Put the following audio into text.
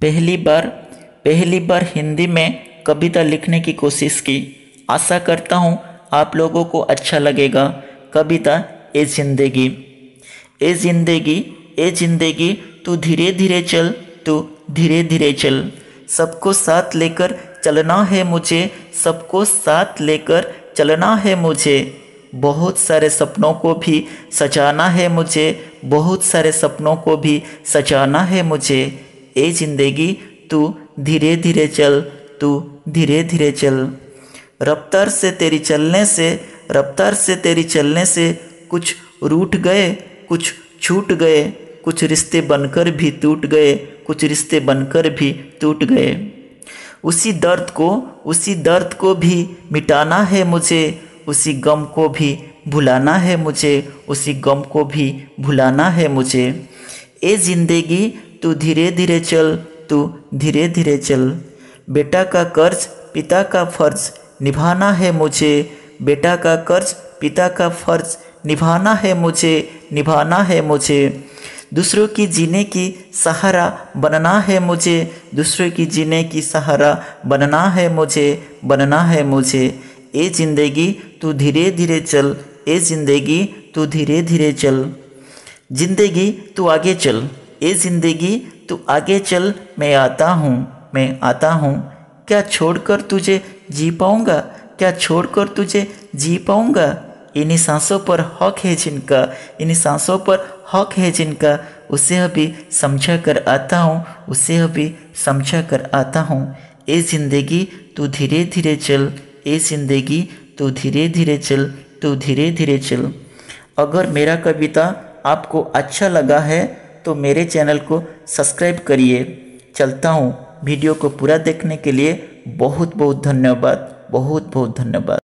पहली बार पहली बार हिंदी में कविता लिखने की कोशिश की। आशा करता हूँ आप लोगों को अच्छा लगेगा। कविता, ए ज़िंदगी। ए ज़िंदगी ए ज़िंदगी, तू धीरे धीरे चल, तू धीरे धीरे चल। सबको साथ लेकर चलना है मुझे, सबको साथ लेकर चलना है मुझे। बहुत सारे सपनों को भी सजाना है मुझे, बहुत सारे सपनों को भी सजाना है मुझे। ए ज़िंदगी, तू धीरे धीरे चल, तू धीरे धीरे चल। रफ्तार से तेरी चलने से, रफ्तार से तेरी चलने से कुछ रूठ गए, कुछ छूट गए, कुछ रिश्ते बनकर भी टूट गए, कुछ रिश्ते बनकर भी टूट गए। उसी दर्द को, उसी दर्द को भी मिटाना है मुझे, उसी गम को भी भुलाना है मुझे, उसी गम को भी भुलाना है मुझे। ए ज़िंदगी तू धीरे धीरे चल, तू धीरे धीरे चल। बेटा का कर्ज, पिता का फ़र्ज़, निभाना है मुझे। बेटा का कर्ज, पिता का फ़र्ज़, निभाना है मुझे, निभाना है मुझे। दूसरों की जीने की सहारा बनना है मुझे। दूसरों की जीने की सहारा बनना है मुझे, बनना है मुझे। ए ज़िंदगी, तू धीरे धीरे चल। ए ज़िंदगी, तू धीरे धीरे चल। ज़िंदगी, तू आगे चल। ए ज़िंदगी, तू आगे चल, मैं आता हूँ, मैं आता हूँ। क्या छोड़कर तुझे जी पाऊँगा? क्या छोड़कर तुझे जी पाऊँगा? इन्हीं सांसों पर हक है जिनका, इन्हीं सांसों पर हक है जिनका। उसे अभी समझा कर आता हूँ, उसे अभी समझा कर आता हूँ। ए ज़िंदगी, तू धीरे धीरे चल, ए ज़िंदगी, तू धीरे धीरे चल, तू धीरे धीरे चल। अगर मेरा कविता आपको अच्छा लगा है तो मेरे चैनल को सब्सक्राइब करिए। चलता हूँ वीडियो को पूरा देखने के लिए बहुत बहुत धन्यवाद बहुत बहुत धन्यवाद।